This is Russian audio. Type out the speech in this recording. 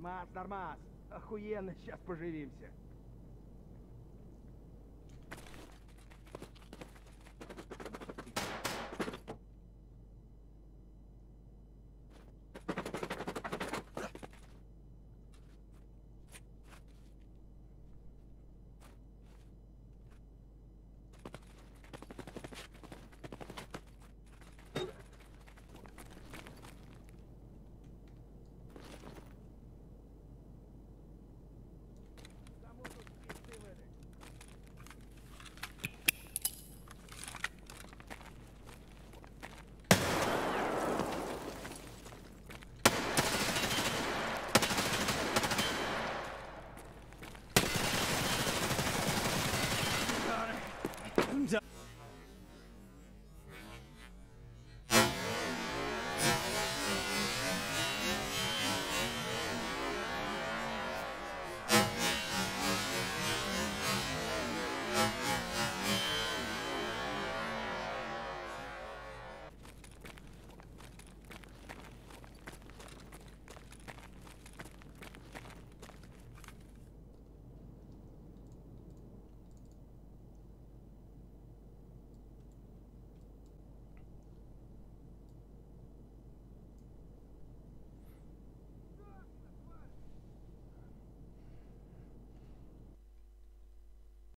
Нормас, нормас. Охуенно, сейчас поживимся. 감사합니다.